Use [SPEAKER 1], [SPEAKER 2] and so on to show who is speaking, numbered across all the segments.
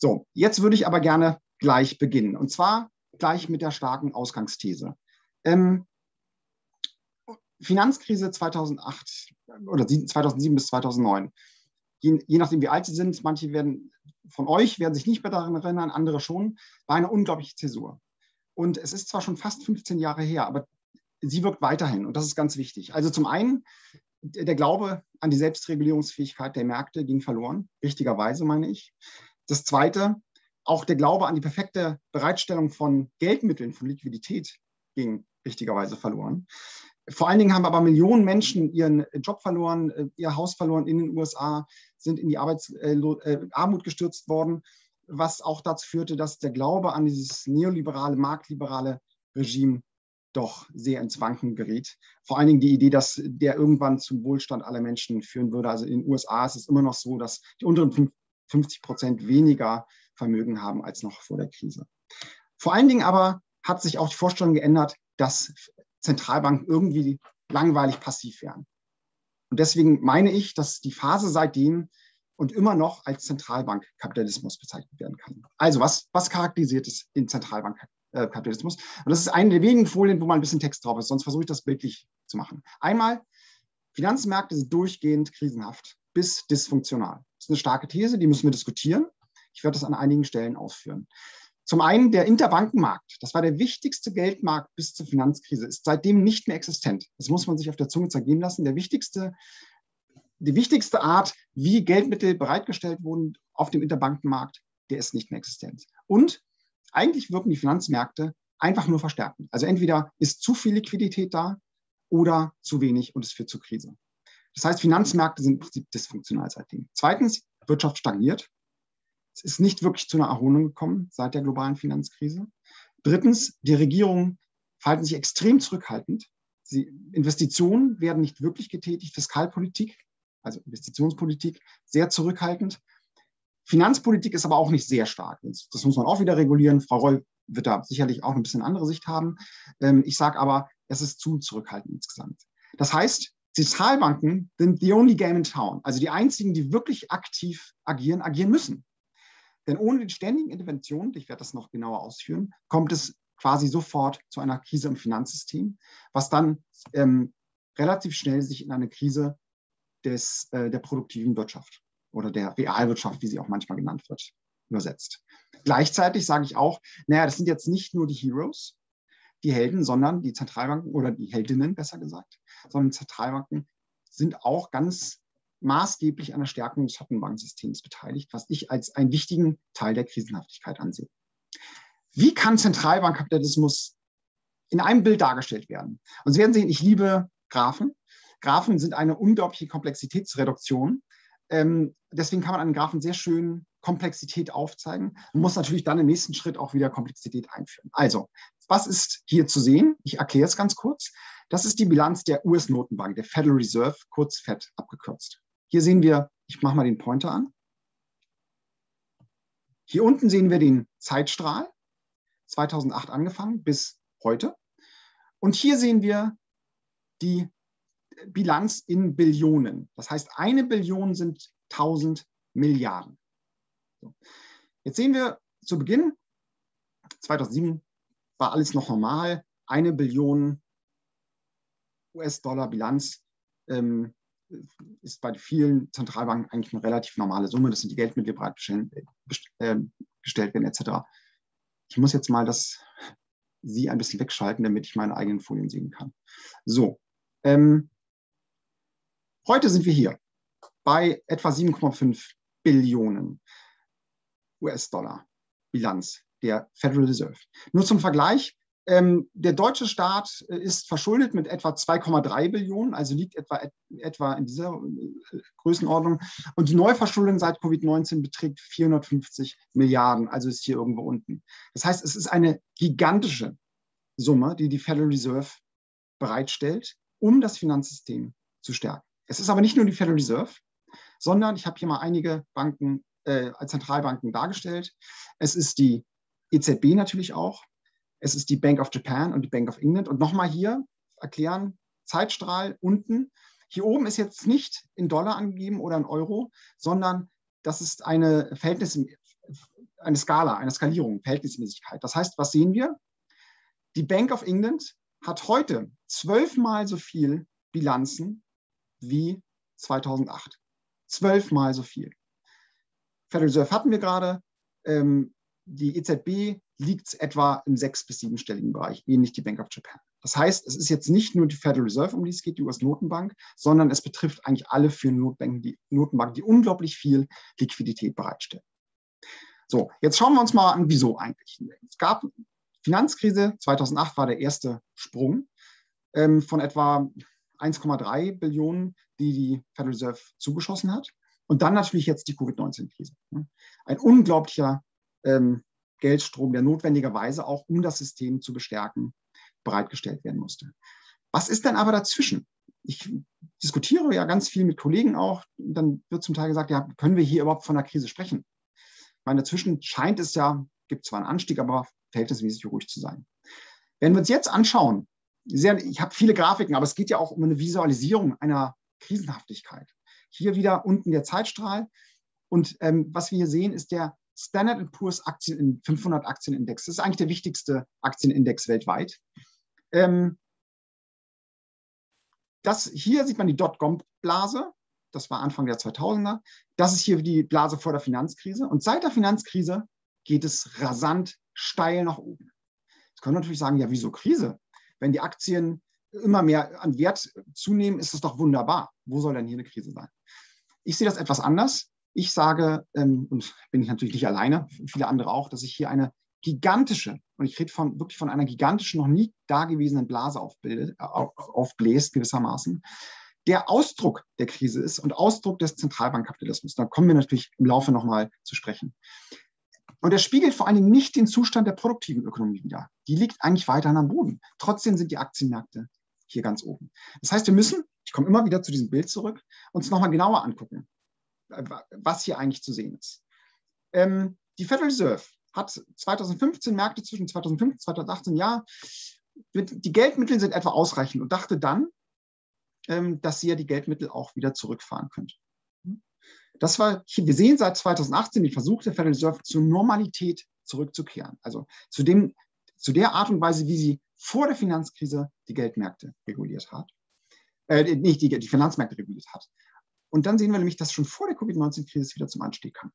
[SPEAKER 1] So, jetzt würde ich aber gerne gleich beginnen. Und zwar gleich mit der starken Ausgangsthese. Ähm, Finanzkrise 2008 oder 2007 bis 2009. Je, je, nachdem, wie alt sie sind, manche werden von euch werden sich nicht mehr daran erinnern, andere schon, war eine unglaubliche Zäsur. Und es ist zwar schon fast 15 Jahre her, aber sie wirkt weiterhin und das ist ganz wichtig. Also zum einen, der Glaube an die Selbstregulierungsfähigkeit der Märkte ging verloren, richtigerweise meine ich. Das zweite, auch der Glaube an die perfekte Bereitstellung von Geldmitteln, von Liquidität ging richtigerweise verloren. Vor allen Dingen haben aber Millionen Menschen ihren Job verloren, äh, ihr Haus verloren in den USA, sind in die Arbeits äh, äh, Armut gestürzt worden, was auch dazu führte, dass der Glaube an dieses neoliberale, marktliberale Regime doch sehr ins Wanken gerät. Vor allen Dingen die Idee, dass der irgendwann zum Wohlstand aller Menschen führen würde. Also in den USA ist es immer noch so, dass die unteren 50 Prozent weniger Vermögen haben als noch vor der Krise. Vor allen Dingen aber hat sich auch die Vorstellung geändert, dass Zentralbanken irgendwie langweilig passiv wären. Und deswegen meine ich, dass die Phase seitdem und immer noch als Zentralbankkapitalismus bezeichnet werden kann. Also was, was charakterisiert es in Zentralbankkapitalismus? Und das ist eine der wenigen Folien, wo mal ein bisschen Text drauf ist, sonst versuche ich das bildlich zu machen. Einmal, Finanzmärkte sind durchgehend krisenhaft bis dysfunktional. Das ist eine starke These, die müssen wir diskutieren. Ich werde das an einigen Stellen ausführen. Zum einen der Interbankenmarkt, das war der wichtigste Geldmarkt bis zur Finanzkrise, ist seitdem nicht mehr existent. Das muss man sich auf der Zunge zergehen lassen. Der wichtigste, die wichtigste Art, wie Geldmittel bereitgestellt wurden auf dem Interbankenmarkt, der ist nicht mehr existent. Und eigentlich wirken die Finanzmärkte einfach nur verstärken. Also entweder ist zu viel Liquidität da oder zu wenig und es führt zur Krise. Das heißt, Finanzmärkte sind im Prinzip dysfunktional seitdem. Zweitens, Wirtschaft stagniert. Es ist nicht wirklich zu einer Erholung gekommen seit der globalen Finanzkrise. Drittens, die Regierungen verhalten sich extrem zurückhaltend. Sie, Investitionen werden nicht wirklich getätigt. Fiskalpolitik, also Investitionspolitik, sehr zurückhaltend. Finanzpolitik ist aber auch nicht sehr stark. Das muss man auch wieder regulieren. Frau Roll wird da sicherlich auch ein bisschen andere Sicht haben. Ähm, ich sage aber, es ist zu zurückhaltend insgesamt. Das heißt, Zentralbanken sind the only game in town. Also die einzigen, die wirklich aktiv agieren, agieren müssen. Denn ohne die ständigen Interventionen, ich werde das noch genauer ausführen, kommt es quasi sofort zu einer Krise im Finanzsystem, was dann ähm, relativ schnell sich in eine Krise des, äh, der produktiven Wirtschaft oder der Realwirtschaft, wie sie auch manchmal genannt wird, übersetzt. Gleichzeitig sage ich auch, naja, das sind jetzt nicht nur die Heroes, die Helden, sondern die Zentralbanken oder die Heldinnen, besser gesagt, sondern Zentralbanken sind auch ganz maßgeblich an der Stärkung des Schattenbanksystems beteiligt, was ich als einen wichtigen Teil der Krisenhaftigkeit ansehe. Wie kann Zentralbankkapitalismus in einem Bild dargestellt werden? Und Sie werden sehen, ich liebe Graphen. Graphen sind eine unglaubliche Komplexitätsreduktion. Ähm, deswegen kann man an Graphen sehr schön Komplexität aufzeigen und muss natürlich dann im nächsten Schritt auch wieder Komplexität einführen. Also, was ist hier zu sehen? Ich erkläre es ganz kurz. Das ist die Bilanz der US-Notenbank, der Federal Reserve, kurz FED abgekürzt. Hier sehen wir, ich mache mal den Pointer an. Hier unten sehen wir den Zeitstrahl, 2008 angefangen bis heute. Und hier sehen wir die Bilanz in Billionen. Das heißt, eine Billion sind 1000 Milliarden. So. Jetzt sehen wir zu Beginn, 2007 war alles noch normal, eine Billion US-Dollar Bilanz ähm, ist bei vielen Zentralbanken eigentlich eine relativ normale Summe. Das sind die Geldmittel, die bereitgestellt äh, werden, etc. Ich muss jetzt mal das Sie ein bisschen wegschalten, damit ich meine eigenen Folien sehen kann. So, ähm, heute sind wir hier bei etwa 7,5 Billionen US-Dollar Bilanz der Federal Reserve. Nur zum Vergleich, ähm, der deutsche Staat äh, ist verschuldet mit etwa 2,3 Billionen, also liegt etwa, etwa in dieser äh, Größenordnung. Und die Neuverschuldung seit Covid-19 beträgt 450 Milliarden, also ist hier irgendwo unten. Das heißt, es ist eine gigantische Summe, die die Federal Reserve bereitstellt, um das Finanzsystem zu stärken. Es ist aber nicht nur die Federal Reserve, sondern ich habe hier mal einige Banken, äh, Zentralbanken dargestellt. Es ist die EZB natürlich auch, es ist die Bank of Japan und die Bank of England. Und nochmal hier erklären, Zeitstrahl unten. Hier oben ist jetzt nicht in Dollar angegeben oder in Euro, sondern das ist eine Verhältnis, eine Skala, eine Skalierung, Verhältnismäßigkeit. Das heißt, was sehen wir? Die Bank of England hat heute zwölfmal so viel Bilanzen wie 2008. Zwölfmal so viel. Federal Reserve hatten wir gerade. Ähm, die EZB liegt etwa im sechs- bis siebenstelligen Bereich, ähnlich die Bank of Japan. Das heißt, es ist jetzt nicht nur die Federal Reserve, um die es geht, die US-Notenbank, sondern es betrifft eigentlich alle vier Notenbanken, die, Notenbanken, die unglaublich viel Liquidität bereitstellen. So, jetzt schauen wir uns mal an, wieso eigentlich. Es gab Finanzkrise, 2008 war der erste Sprung ähm, von etwa 1,3 Billionen, die die Federal Reserve zugeschossen hat. Und dann natürlich jetzt die Covid-19-Krise. Ne? Ein unglaublicher ähm, Geldstrom, der notwendigerweise auch, um das System zu bestärken, bereitgestellt werden musste. Was ist denn aber dazwischen? Ich diskutiere ja ganz viel mit Kollegen auch. Dann wird zum Teil gesagt, ja, können wir hier überhaupt von einer Krise sprechen? Meine, dazwischen scheint es ja, gibt zwar einen Anstieg, aber verhältnismäßig ruhig zu sein. Wenn wir uns jetzt anschauen, sehr, ich habe viele Grafiken, aber es geht ja auch um eine Visualisierung einer Krisenhaftigkeit. Hier wieder unten der Zeitstrahl. Und ähm, was wir hier sehen, ist der Standard Poor's Aktien 500 Aktienindex. Das ist eigentlich der wichtigste Aktienindex weltweit. Ähm, das, hier sieht man die Dotcom-Blase. Das war Anfang der 2000er. Das ist hier die Blase vor der Finanzkrise. Und seit der Finanzkrise geht es rasant steil nach oben. Jetzt können wir natürlich sagen, ja, wieso Krise? Wenn die Aktien immer mehr an Wert zunehmen, ist das doch wunderbar. Wo soll denn hier eine Krise sein? Ich sehe das etwas anders. Ich sage, ähm, und bin ich natürlich nicht alleine, viele andere auch, dass sich hier eine gigantische, und ich rede von, wirklich von einer gigantischen, noch nie dagewesenen Blase aufbildet, aufbläst gewissermaßen, der Ausdruck der Krise ist und Ausdruck des Zentralbankkapitalismus. Da kommen wir natürlich im Laufe nochmal zu sprechen. Und er spiegelt vor allen Dingen nicht den Zustand der produktiven Ökonomie wider. Die liegt eigentlich weiterhin am Boden. Trotzdem sind die Aktienmärkte hier ganz oben. Das heißt, wir müssen, ich komme immer wieder zu diesem Bild zurück, uns nochmal genauer angucken, was hier eigentlich zu sehen ist. Ähm, die Federal Reserve hat 2015 Märkte zwischen 2015 und 2018, ja, die Geldmittel sind etwa ausreichend und dachte dann, ähm, dass sie ja die Geldmittel auch wieder zurückfahren könnte. Das war, wir sehen seit 2018 den Versuch der Federal Reserve zur Normalität zurückzukehren. Also zu, dem, zu der Art und Weise, wie sie vor der Finanzkrise die Geldmärkte reguliert hat. Äh, nicht die, die Finanzmärkte reguliert hat. Und dann sehen wir nämlich, dass schon vor der Covid-19-Krise wieder zum Anstieg kam.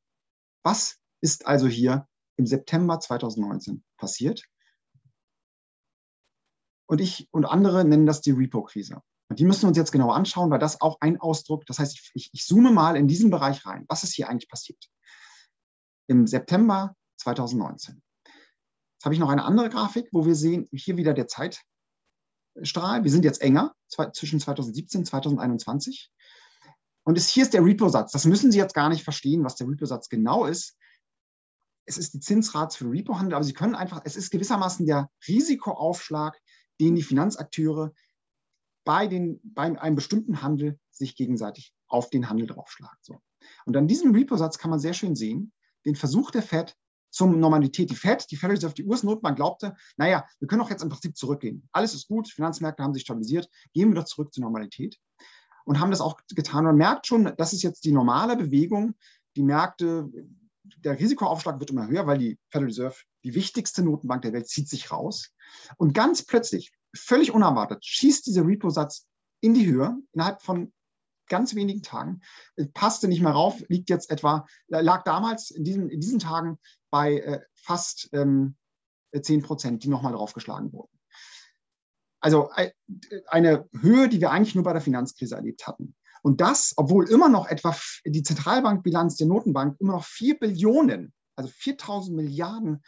[SPEAKER 1] Was ist also hier im September 2019 passiert? Und ich und andere nennen das die Repo-Krise. Und die müssen wir uns jetzt genau anschauen, weil das auch ein Ausdruck, das heißt, ich, ich zoome mal in diesen Bereich rein. Was ist hier eigentlich passiert? Im September 2019. Jetzt habe ich noch eine andere Grafik, wo wir sehen, hier wieder der Zeitstrahl. Wir sind jetzt enger zwischen 2017 und 2021. Und es, hier ist der Repo-Satz. Das müssen Sie jetzt gar nicht verstehen, was der Repo-Satz genau ist. Es ist die Zinsrate für Repo-Handel, aber Sie können einfach, es ist gewissermaßen der Risikoaufschlag, den die Finanzakteure bei, den, bei einem bestimmten Handel sich gegenseitig auf den Handel draufschlagen. So. Und an diesem Repo-Satz kann man sehr schön sehen, den Versuch der Fed zum Normalität. Die Fed, die Federal Reserve, die US-Notenbank glaubte, naja, wir können doch jetzt im Prinzip zurückgehen. Alles ist gut, Finanzmärkte haben sich stabilisiert, gehen wir doch zurück zur Normalität. Und haben das auch getan. Man merkt schon, das ist jetzt die normale Bewegung. Die Märkte, der Risikoaufschlag wird immer höher, weil die Federal Reserve, die wichtigste Notenbank der Welt, zieht sich raus. Und ganz plötzlich völlig unerwartet schießt dieser Repo-Satz in die Höhe innerhalb von ganz wenigen Tagen, passte nicht mehr rauf, liegt jetzt etwa, lag damals in diesen, in diesen Tagen bei äh, fast ähm, 10 Prozent, die nochmal draufgeschlagen wurden. Also eine Höhe, die wir eigentlich nur bei der Finanzkrise erlebt hatten. Und das, obwohl immer noch etwa die Zentralbankbilanz der Notenbank immer noch 4 Billionen, also 4000 Milliarden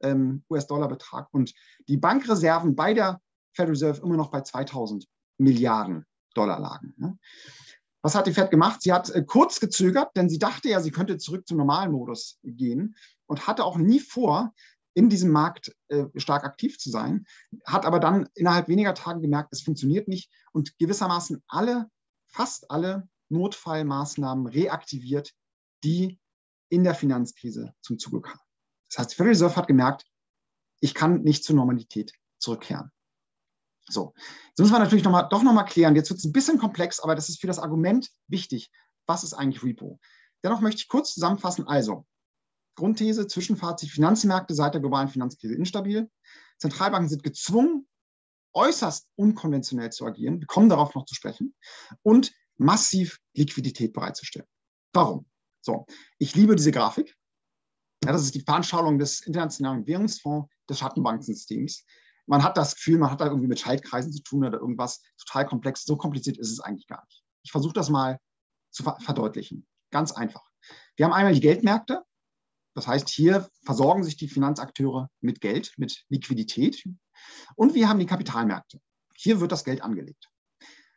[SPEAKER 1] ähm, US-Dollar Betrag und die Bankreserven bei der Federal Reserve immer noch bei 2000 Milliarden Dollar lagen. Ne? Was hat die Fed gemacht? Sie hat äh, kurz gezögert, denn sie dachte ja, sie könnte zurück zum normalen Modus gehen und hatte auch nie vor, in diesem Markt äh, stark aktiv zu sein, hat aber dann innerhalb weniger Tage gemerkt, es funktioniert nicht und gewissermaßen alle, fast alle Notfallmaßnahmen reaktiviert, die in der Finanzkrise zum Zuge kamen. Das heißt, die Federal Reserve hat gemerkt, ich kann nicht zur Normalität zurückkehren. So, jetzt müssen wir natürlich noch mal, doch nochmal klären. Jetzt wird es ein bisschen komplex, aber das ist für das Argument wichtig. Was ist eigentlich Repo? Dennoch möchte ich kurz zusammenfassen. Also, Grundthese, Zwischenfazit, Finanzmärkte seit der globalen Finanzkrise instabil. Zentralbanken sind gezwungen, äußerst unkonventionell zu agieren. Wir kommen darauf noch zu sprechen. Und massiv Liquidität bereitzustellen. Warum? So, ich liebe diese Grafik. Ja, das ist die Veranschaulichung des Internationalen Währungsfonds des Schattenbankensystems. Man hat das Gefühl, man hat da irgendwie mit Schaltkreisen zu tun oder irgendwas total komplex. So kompliziert ist es eigentlich gar nicht. Ich versuche das mal zu verdeutlichen. Ganz einfach. Wir haben einmal die Geldmärkte. Das heißt, hier versorgen sich die Finanzakteure mit Geld, mit Liquidität. Und wir haben die Kapitalmärkte. Hier wird das Geld angelegt.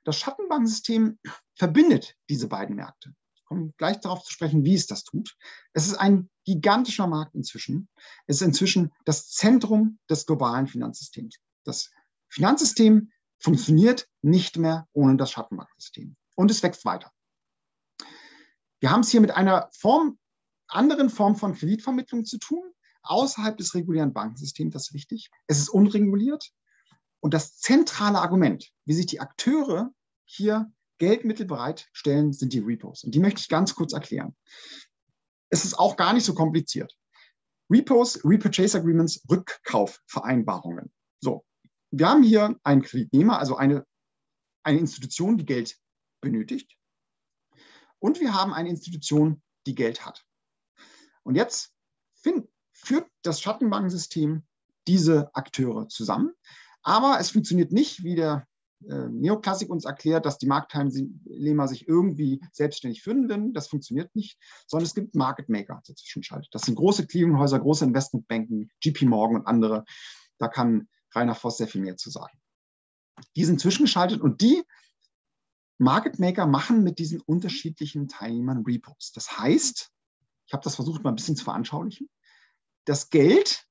[SPEAKER 1] Das Schattenbankensystem verbindet diese beiden Märkte. Ich komme gleich darauf zu sprechen, wie es das tut. Es ist ein gigantischer Markt inzwischen. Es ist inzwischen das Zentrum des globalen Finanzsystems. Das Finanzsystem funktioniert nicht mehr ohne das Schattenbankensystem. Und es wächst weiter. Wir haben es hier mit einer Form, anderen Form von Kreditvermittlung zu tun, außerhalb des regulären Bankensystems, das ist wichtig. Es ist unreguliert. Und das zentrale Argument, wie sich die Akteure hier Geldmittel bereitstellen, sind die Repos. Und die möchte ich ganz kurz erklären. Es ist auch gar nicht so kompliziert. Repos, Repurchase Agreements, Rückkaufvereinbarungen. So, wir haben hier einen Kreditnehmer, also eine, eine Institution, die Geld benötigt. Und wir haben eine Institution, die Geld hat. Und jetzt find, führt das Schattenbankensystem diese Akteure zusammen. Aber es funktioniert nicht, wie der äh, Neoklassik uns erklärt, dass die Marktteilnehmer sich irgendwie selbstständig finden. Das funktioniert nicht, sondern es gibt Market Maker dazwischen schaltet. Das sind große Clearinghäuser, große Investmentbanken, JP Morgan und andere. Da kann Rainer Voss sehr viel mehr zu sagen. Die sind zwischengeschaltet und die Market Maker machen mit diesen unterschiedlichen Teilnehmern Repos. Das heißt, ich habe das versucht mal ein bisschen zu veranschaulichen, das Geld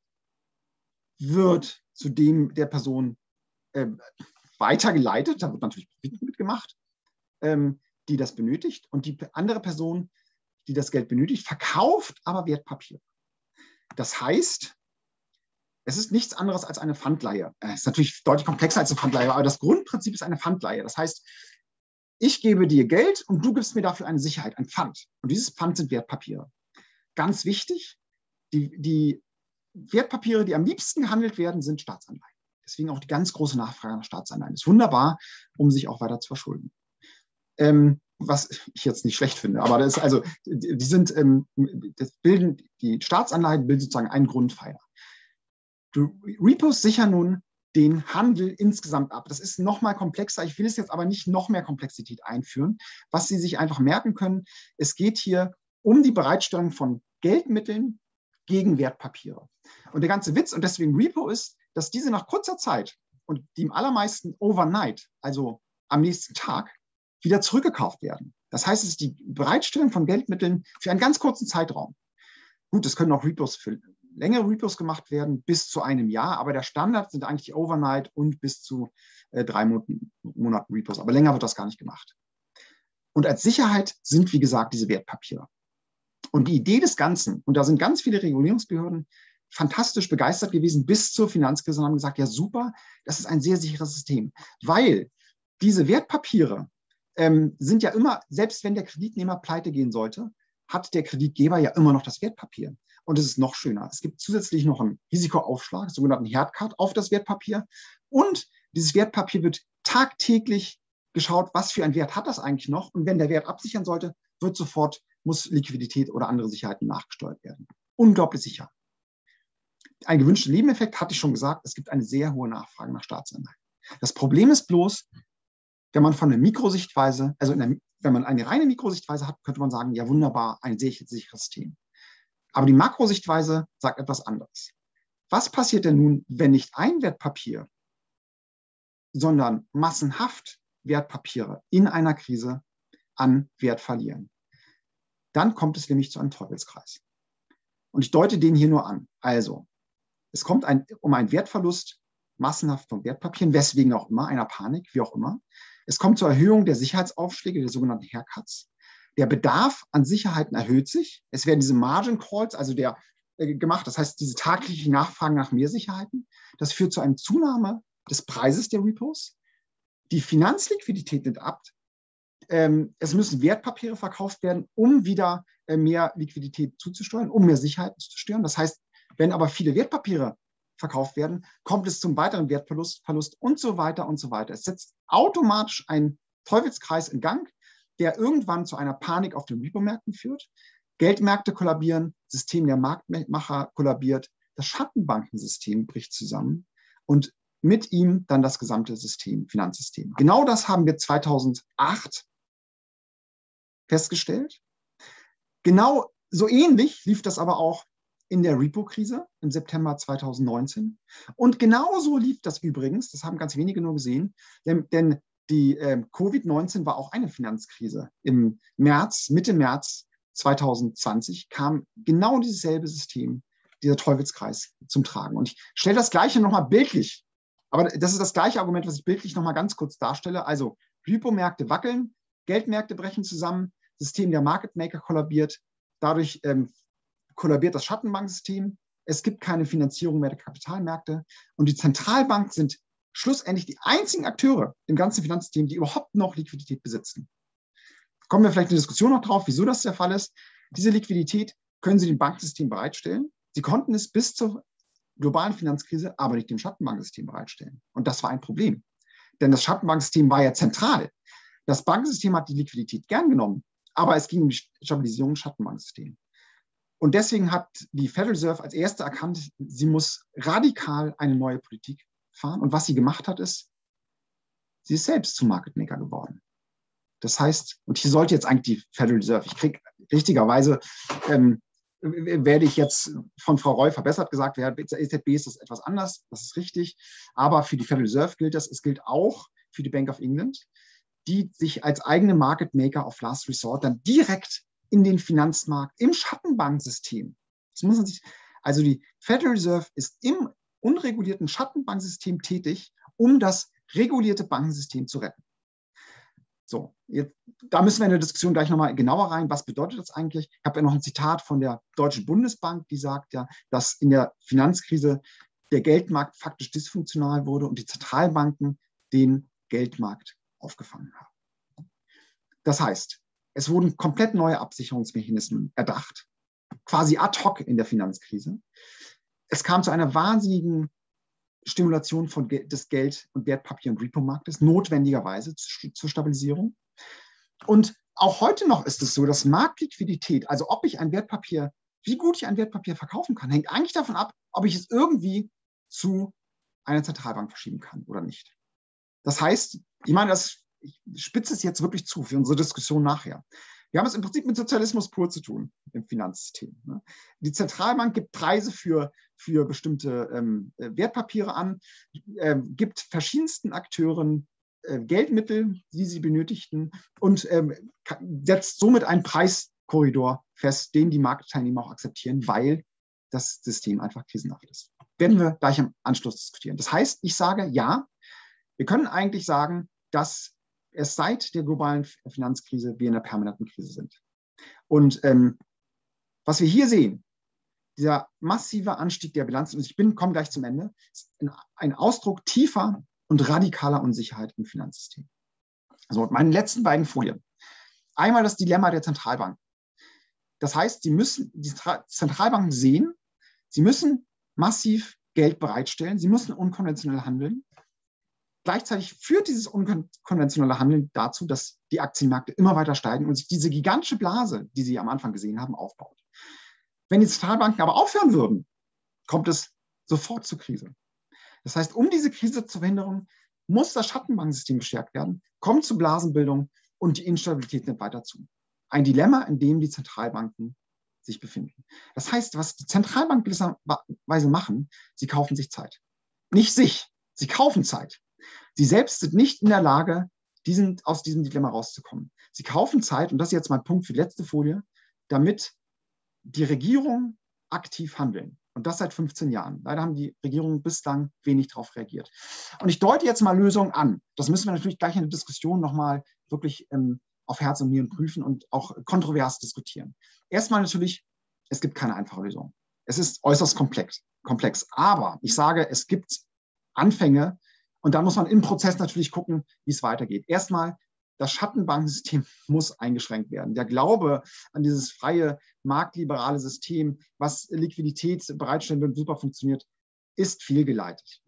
[SPEAKER 1] wird zu dem der Person äh, weitergeleitet. Da wird natürlich Profit mitgemacht, ähm, die das benötigt. Und die andere Person, die das Geld benötigt, verkauft aber Wertpapiere. Das heißt, es ist nichts anderes als eine Pfandleihe. Es ist natürlich deutlich komplexer als eine Pfandleihe, aber das Grundprinzip ist eine Pfandleihe. Das heißt, ich gebe dir Geld und du gibst mir dafür eine Sicherheit, ein Pfand. Und dieses Pfand sind Wertpapiere. Ganz wichtig, die, die Wertpapiere, die am liebsten gehandelt werden, sind Staatsanleihen. Deswegen auch die ganz große Nachfrage nach Staatsanleihen. Ist wunderbar, um sich auch weiter zu verschulden. Ähm, was ich jetzt nicht schlecht finde, aber das ist also, die sind, ähm, das bilden, die Staatsanleihen bilden sozusagen einen Grundpfeiler. Repos sichern nun den Handel insgesamt ab. Das ist noch mal komplexer. Ich will es jetzt aber nicht noch mehr Komplexität einführen. Was Sie sich einfach merken können, es geht hier um die Bereitstellung von Geldmitteln gegen Wertpapiere. Und der ganze Witz und deswegen Repo ist, dass diese nach kurzer Zeit und die im allermeisten overnight, also am nächsten Tag, wieder zurückgekauft werden. Das heißt, es ist die Bereitstellung von Geldmitteln für einen ganz kurzen Zeitraum. Gut, es können auch Repos für längere Repos gemacht werden, bis zu einem Jahr, aber der Standard sind eigentlich die Overnight und bis zu äh, drei Monaten, Monaten Repos. Aber länger wird das gar nicht gemacht. Und als Sicherheit sind, wie gesagt, diese Wertpapiere. Und die Idee des Ganzen, und da sind ganz viele Regulierungsbehörden fantastisch begeistert gewesen bis zur Finanzkrise und haben gesagt, ja super, das ist ein sehr sicheres System, weil diese Wertpapiere ähm, sind ja immer, selbst wenn der Kreditnehmer pleite gehen sollte, hat der Kreditgeber ja immer noch das Wertpapier. Und es ist noch schöner. Es gibt zusätzlich noch einen Risikoaufschlag, sogenannten Herdcard, auf das Wertpapier. Und dieses Wertpapier wird tagtäglich geschaut, was für einen Wert hat das eigentlich noch. Und wenn der Wert absichern sollte, wird sofort, muss Liquidität oder andere Sicherheiten nachgesteuert werden. Unglaublich sicher. Ein gewünschter Nebeneffekt hatte ich schon gesagt, es gibt eine sehr hohe Nachfrage nach Staatsanleihen. Das Problem ist bloß, wenn man von der Mikrosichtweise, also der, wenn man eine reine Mikrosichtweise hat, könnte man sagen, ja wunderbar, ein sehr sicheres System. Aber die Makrosichtweise sagt etwas anderes. Was passiert denn nun, wenn nicht ein Wertpapier, sondern massenhaft Wertpapiere in einer Krise an Wert verlieren? Dann kommt es nämlich zu einem Teufelskreis. Und ich deute den hier nur an. Also, es kommt ein, um einen Wertverlust massenhaft von Wertpapieren, weswegen auch immer, einer Panik, wie auch immer. Es kommt zur Erhöhung der Sicherheitsaufschläge, der sogenannten Haircuts. Der Bedarf an Sicherheiten erhöht sich. Es werden diese Margin Calls, also der äh, gemacht, das heißt diese tagliche Nachfragen nach mehr Sicherheiten. Das führt zu einer Zunahme des Preises der Repos. Die Finanzliquidität nimmt ab. Ähm, es müssen Wertpapiere verkauft werden, um wieder äh, mehr Liquidität zuzusteuern, um mehr Sicherheit zu steuern. Das heißt, wenn aber viele Wertpapiere verkauft werden, kommt es zum weiteren Wertverlust Verlust und so weiter und so weiter. Es setzt automatisch einen Teufelskreis in Gang, der irgendwann zu einer Panik auf den Repo-Märkten führt. Geldmärkte kollabieren, System der Marktmacher kollabiert, das Schattenbankensystem bricht zusammen und mit ihm dann das gesamte System, Finanzsystem. Genau das haben wir 2008 festgestellt. Genau so ähnlich lief das aber auch in der Repo-Krise im September 2019. Und genauso lief das übrigens, das haben ganz wenige nur gesehen, denn, denn die äh, Covid-19 war auch eine Finanzkrise. Im März, Mitte März 2020 kam genau dieses selbe System, dieser Teufelskreis zum Tragen. Und ich stelle das Gleiche nochmal bildlich, aber das ist das gleiche Argument, was ich bildlich nochmal ganz kurz darstelle. Also Hypomärkte wackeln, Geldmärkte brechen zusammen, System der Market Maker kollabiert, dadurch ähm, kollabiert das Schattenbanksystem, es gibt keine Finanzierung mehr der Kapitalmärkte und die Zentralbanken sind schlussendlich die einzigen Akteure im ganzen Finanzsystem, die überhaupt noch Liquidität besitzen. Kommen wir vielleicht in der Diskussion noch drauf, wieso das der Fall ist. Diese Liquidität können sie dem Bankensystem bereitstellen. Sie konnten es bis zur globalen Finanzkrise aber nicht dem Schattenbanksystem bereitstellen. Und das war ein Problem. Denn das Schattenbanksystem war ja zentral. Das Bankensystem hat die Liquidität gern genommen, aber es ging um die Stabilisierung des Schattenbanksystems. Und deswegen hat die Federal Reserve als erste erkannt, sie muss radikal eine neue Politik fahren. Und was sie gemacht hat, ist, sie ist selbst zum Market Maker geworden. Das heißt, und hier sollte jetzt eigentlich die Federal Reserve, ich kriege richtigerweise, ähm, werde ich jetzt von Frau Roy verbessert gesagt, wer EZB ist das etwas anders, das ist richtig. Aber für die Federal Reserve gilt das, es gilt auch für die Bank of England, die sich als eigene Market Maker auf Last Resort dann direkt in den Finanzmarkt, im Schattenbanksystem. Das muss man sich, also die Federal Reserve ist im unregulierten Schattenbanksystem tätig, um das regulierte Bankensystem zu retten. So, jetzt, da müssen wir in der Diskussion gleich nochmal genauer rein. Was bedeutet das eigentlich? Ich habe ja noch ein Zitat von der Deutschen Bundesbank, die sagt ja, dass in der Finanzkrise der Geldmarkt faktisch dysfunktional wurde und die Zentralbanken den Geldmarkt aufgefangen haben. Das heißt, es wurden komplett neue Absicherungsmechanismen erdacht, quasi ad hoc in der Finanzkrise. Es kam zu einer wahnsinnigen Stimulation von, des Geld- und Wertpapier- und Repo-Marktes, notwendigerweise zur Stabilisierung. Und auch heute noch ist es so, dass Marktliquidität, also ob ich ein Wertpapier, wie gut ich ein Wertpapier verkaufen kann, hängt eigentlich davon ab, ob ich es irgendwie zu einer Zentralbank verschieben kann oder nicht. Das heißt, ich meine, das ich spitze es jetzt wirklich zu für unsere Diskussion nachher. Wir haben es im Prinzip mit Sozialismus pur zu tun im Finanzsystem. Ne? Die Zentralbank gibt Preise für, für bestimmte ähm, Wertpapiere an, äh, gibt verschiedensten Akteuren äh, Geldmittel, die sie benötigten und ähm, setzt somit einen Preiskorridor fest, den die Marktteilnehmer auch akzeptieren, weil das System einfach krisenhaft ist. Werden wir gleich im Anschluss diskutieren. Das heißt, ich sage ja, wir können eigentlich sagen, dass erst seit der globalen Finanzkrise wir in einer permanenten Krise sind. Und ähm, was wir hier sehen, dieser massive Anstieg der Bilanz, und ich bin, komme gleich zum Ende, ist ein Ausdruck tiefer und radikaler Unsicherheit im Finanzsystem. Also meine letzten beiden Folien. Einmal das Dilemma der Zentralbank. Das heißt, sie müssen, die Zentralbanken sehen, sie müssen massiv Geld bereitstellen, sie müssen unkonventionell handeln Gleichzeitig führt dieses unkonventionelle Handeln dazu, dass die Aktienmärkte immer weiter steigen und sich diese gigantische Blase, die Sie am Anfang gesehen haben, aufbaut. Wenn die Zentralbanken aber aufhören würden, kommt es sofort zur Krise. Das heißt, um diese Krise zu verhindern, muss das Schattenbankensystem gestärkt werden, kommt zu Blasenbildung und die Instabilität nimmt weiter zu. Ein Dilemma, in dem die Zentralbanken sich befinden. Das heißt, was die Zentralbanken gewisserweise machen, sie kaufen sich Zeit. Nicht sich, sie kaufen Zeit. Sie selbst sind nicht in der Lage, diesen, aus diesem Dilemma rauszukommen. Sie kaufen Zeit, und das ist jetzt mein Punkt für die letzte Folie, damit die Regierung aktiv handeln. Und das seit 15 Jahren. Leider haben die Regierungen bislang wenig darauf reagiert. Und ich deute jetzt mal Lösungen an. Das müssen wir natürlich gleich in der Diskussion nochmal wirklich ähm, auf Herz und Nieren prüfen und auch kontrovers diskutieren. Erstmal natürlich, es gibt keine einfache Lösung. Es ist äußerst komplex. komplex. Aber ich sage, es gibt Anfänge, und dann muss man im Prozess natürlich gucken, wie es weitergeht. Erstmal das Schattenbankensystem muss eingeschränkt werden. Der Glaube an dieses freie, marktliberale System, was Liquidität bereitstellt und super funktioniert, ist fehlgeleitet.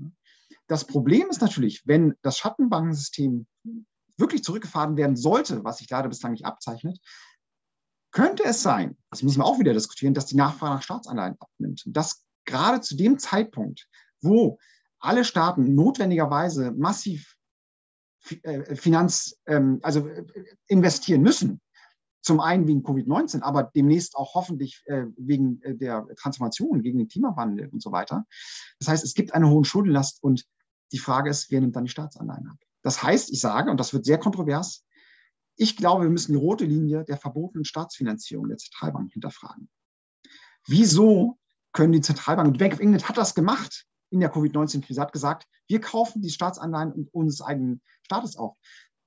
[SPEAKER 1] Das Problem ist natürlich, wenn das Schattenbankensystem wirklich zurückgefahren werden sollte, was sich leider bislang nicht abzeichnet, könnte es sein, das müssen wir auch wieder diskutieren, dass die Nachfrage nach Staatsanleihen abnimmt. Und das gerade zu dem Zeitpunkt, wo alle Staaten notwendigerweise massiv äh, Finanz, ähm, also äh, investieren müssen. Zum einen wegen Covid-19, aber demnächst auch hoffentlich äh, wegen der Transformation, gegen den Klimawandel und so weiter. Das heißt, es gibt eine hohe Schuldenlast und die Frage ist, wer nimmt dann die Staatsanleihen ab? Das heißt, ich sage, und das wird sehr kontrovers, ich glaube, wir müssen die rote Linie der verbotenen Staatsfinanzierung der Zentralbank hinterfragen. Wieso können die Zentralbanken, die Bank of England hat das gemacht, in der Covid-19-Krise, hat gesagt, wir kaufen die Staatsanleihen unseres eigenen Staates auf.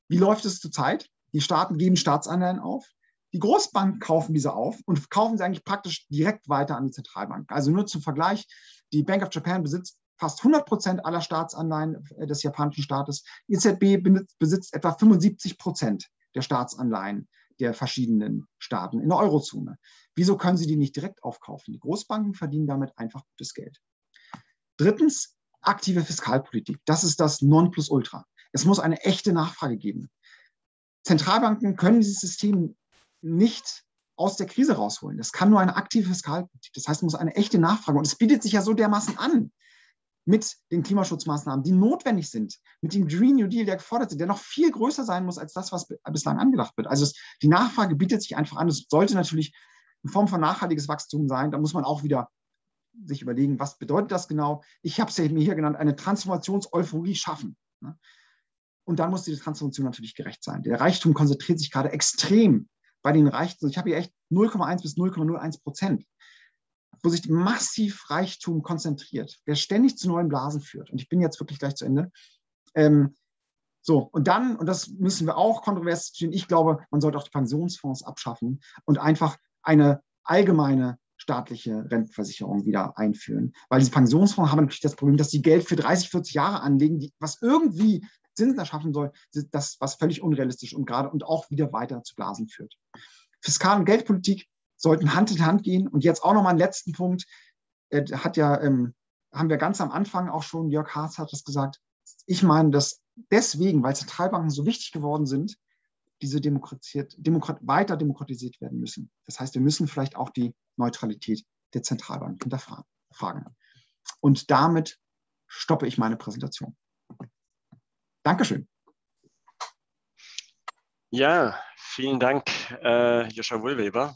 [SPEAKER 1] Wie läuft es zurzeit? Die Staaten geben Staatsanleihen auf, die Großbanken kaufen diese auf und kaufen sie eigentlich praktisch direkt weiter an die Zentralbank. Also nur zum Vergleich, die Bank of Japan besitzt fast 100 Prozent aller Staatsanleihen des japanischen Staates. Die EZB besitzt etwa 75 Prozent der Staatsanleihen der verschiedenen Staaten in der Eurozone. Wieso können sie die nicht direkt aufkaufen? Die Großbanken verdienen damit einfach gutes Geld. Drittens, aktive Fiskalpolitik. Das ist das Nonplusultra. Es muss eine echte Nachfrage geben. Zentralbanken können dieses System nicht aus der Krise rausholen. Das kann nur eine aktive Fiskalpolitik. Das heißt, es muss eine echte Nachfrage. Und es bietet sich ja so dermaßen an mit den Klimaschutzmaßnahmen, die notwendig sind, mit dem Green New Deal, der gefordert ist, der noch viel größer sein muss als das, was bislang angedacht wird. Also es, die Nachfrage bietet sich einfach an. Es sollte natürlich in Form von nachhaltiges Wachstum sein. Da muss man auch wieder sich überlegen, was bedeutet das genau? Ich habe es ja mir hier genannt, eine Transformations-Euphorie schaffen. Ne? Und dann muss diese Transformation natürlich gerecht sein. Der Reichtum konzentriert sich gerade extrem bei den Reichsten. Ich habe hier echt 0,1 bis 0,01 Prozent, wo sich massiv Reichtum konzentriert, der ständig zu neuen Blasen führt. Und ich bin jetzt wirklich gleich zu Ende. Ähm, so, und dann, und das müssen wir auch kontrovers diskutieren, ich glaube, man sollte auch die Pensionsfonds abschaffen und einfach eine allgemeine staatliche Rentenversicherung wieder einführen. Weil diese Pensionsfonds haben natürlich das Problem, dass sie Geld für 30, 40 Jahre anlegen, die, was irgendwie Zinsen erschaffen soll, das, was völlig unrealistisch und gerade und auch wieder weiter zu Blasen führt. Fiskal- und Geldpolitik sollten Hand in Hand gehen. Und jetzt auch nochmal einen letzten Punkt. Äh, hat ja, ähm, haben wir ganz am Anfang auch schon, Jörg Haas hat das gesagt. Ich meine, dass deswegen, weil Zentralbanken so wichtig geworden sind, diese demokratisiert, Demokrat, weiter demokratisiert werden müssen. Das heißt, wir müssen vielleicht auch die Neutralität der Zentralbank hinterfragen. Und damit stoppe ich meine Präsentation. Dankeschön.
[SPEAKER 2] Ja, vielen Dank, äh, Joscha Wohlweber.